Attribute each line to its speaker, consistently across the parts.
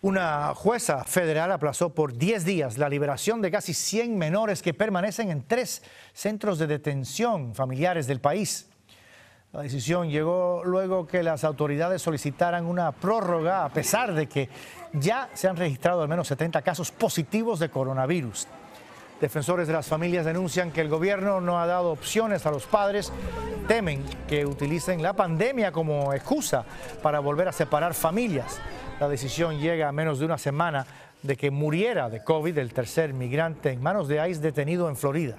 Speaker 1: Una jueza federal aplazó por 10 días la liberación de casi 100 menores que permanecen en tres centros de detención familiares del país. La decisión llegó luego que las autoridades solicitaran una prórroga a pesar de que ya se han registrado al menos 70 casos positivos de coronavirus. Defensores de las familias denuncian que el gobierno no ha dado opciones a los padres, temen que utilicen la pandemia como excusa para volver a separar familias. La decisión llega a menos de una semana de que muriera de COVID el tercer migrante en manos de ICE detenido en Florida.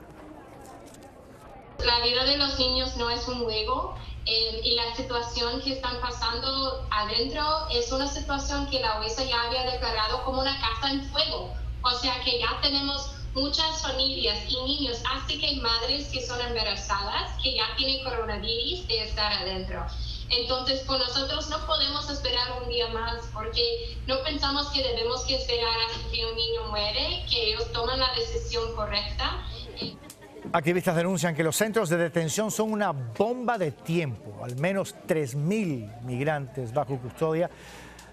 Speaker 2: La vida de los niños no es un juego eh, y la situación que están pasando adentro es una situación que la OESA ya había declarado como una casa en fuego. O sea que ya tenemos muchas familias y niños, así que hay madres que son embarazadas, que ya tienen coronavirus de estar adentro. Entonces, pues nosotros no podemos más porque no pensamos que debemos esperar que un niño muere, que ellos la decisión correcta.
Speaker 1: Activistas denuncian que los centros de detención son una bomba de tiempo. Al menos 3.000 migrantes bajo custodia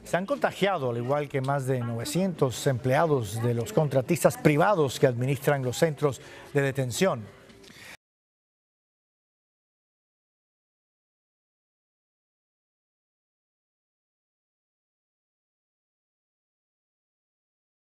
Speaker 1: se han contagiado, al igual que más de 900 empleados de los contratistas privados que administran los centros de detención.